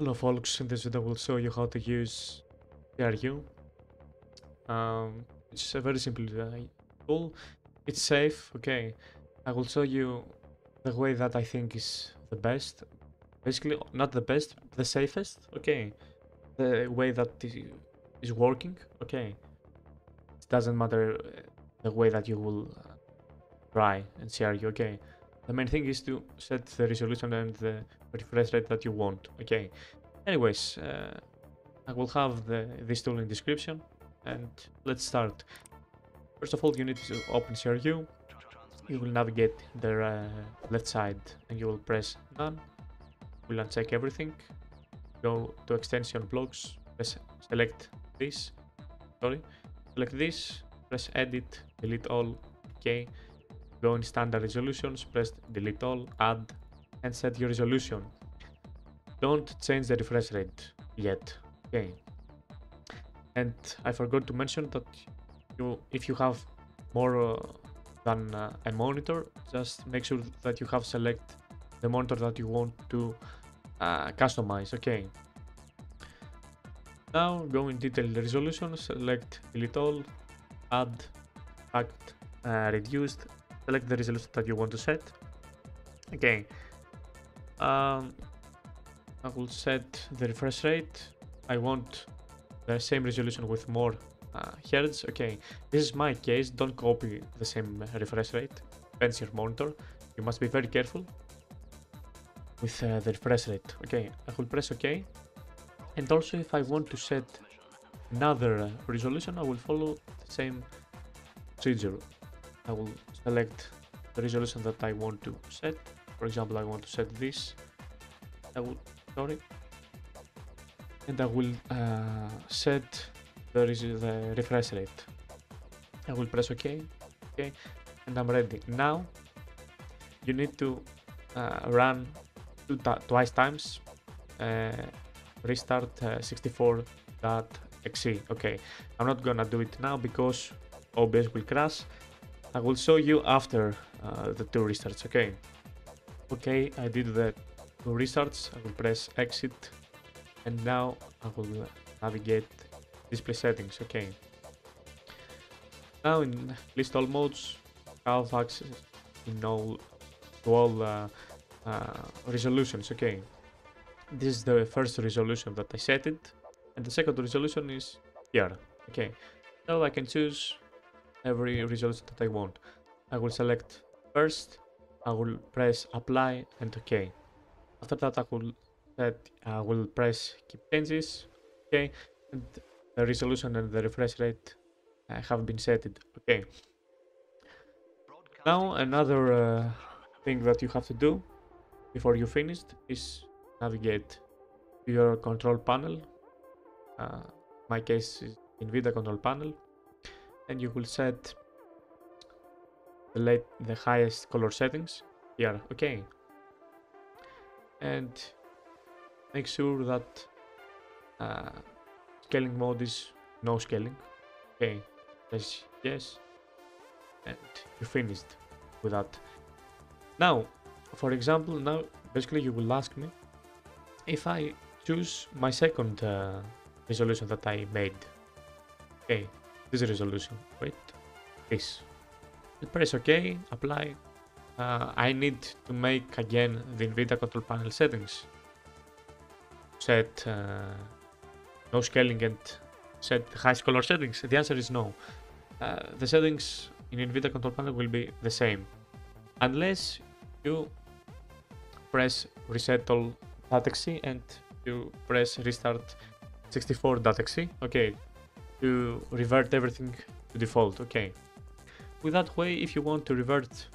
Hello folks, in this video I will show you how to use CRU. Um, it's a very simple uh, tool. It's safe, okay. I will show you the way that I think is the best. Basically, not the best, the safest, okay. The way that is working, okay. It doesn't matter uh, the way that you will uh, try and CRU, okay. The main thing is to set the resolution and the refresh rate that you want, okay. Anyways, uh, I will have the, this tool in description and let's start. First of all, you need to open CRU. You will navigate the uh, left side and you will press none. We'll uncheck everything. Go to extension blocks, press select this, sorry, select this, press edit, delete all, okay. Go in standard resolutions, press delete all, add, and set your resolution. Don't change the refresh rate yet, okay. And I forgot to mention that you, if you have more uh, than uh, a monitor, just make sure that you have select the monitor that you want to uh, customize, okay. Now go in detail resolution, select delete all, add, fact, uh, reduced, select the resolution that you want to set. Okay. Um, I will set the refresh rate. I want the same resolution with more uh, hertz. Okay, this is my case. Don't copy the same refresh rate. Depends your monitor. You must be very careful with uh, the refresh rate. Okay, I will press OK. And also, if I want to set another resolution, I will follow the same procedure. I will select the resolution that I want to set. For example, I want to set this. I will, sorry, and I will uh, set the, the refresh rate. I will press OK, OK, and I'm ready. Now you need to uh, run twice times. Uh, restart uh, 64.exe. Okay, I'm not gonna do it now because OBS will crash. I will show you after uh, the two restarts. Okay. Okay, I did the two restarts. I will press exit, and now I will navigate display settings. Okay. Now in list all modes, have access in all to all uh, uh, resolutions. Okay. This is the first resolution that I set it, and the second resolution is here. Okay. So I can choose every resolution that I want. I will select first, I will press apply and OK. After that I will set, I will press keep changes, okay, and the resolution and the refresh rate uh, have been set. Okay. Now another uh, thing that you have to do before you finished is navigate to your control panel. Uh, my case is NVIDIA control panel, and you will set the late, the highest color settings here. Okay, and make sure that uh, scaling mode is no scaling. Okay, yes, yes, and you finished with that. Now, for example, now basically you will ask me if I choose my second uh, resolution that I made. Okay, this resolution. Wait, this. Press OK, apply. Uh, I need to make again the NVIDIA control panel settings. Set uh, no scaling and set high color settings. The answer is no. Uh, the settings in NVIDIA control panel will be the same unless you press reset all .exe and you press restart 64.exe. Okay, to revert everything to default. Okay. With that way, if you want to revert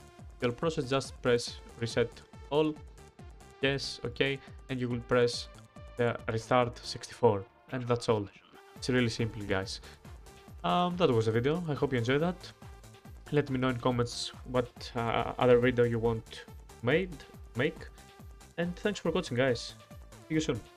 your process, just press reset all. Yes, okay, and you will press the restart 64, and that's all. It's really simple, guys. Um, that was the video. I hope you enjoyed that. Let me know in comments what uh, other video you want made make. And thanks for watching, guys. See you soon.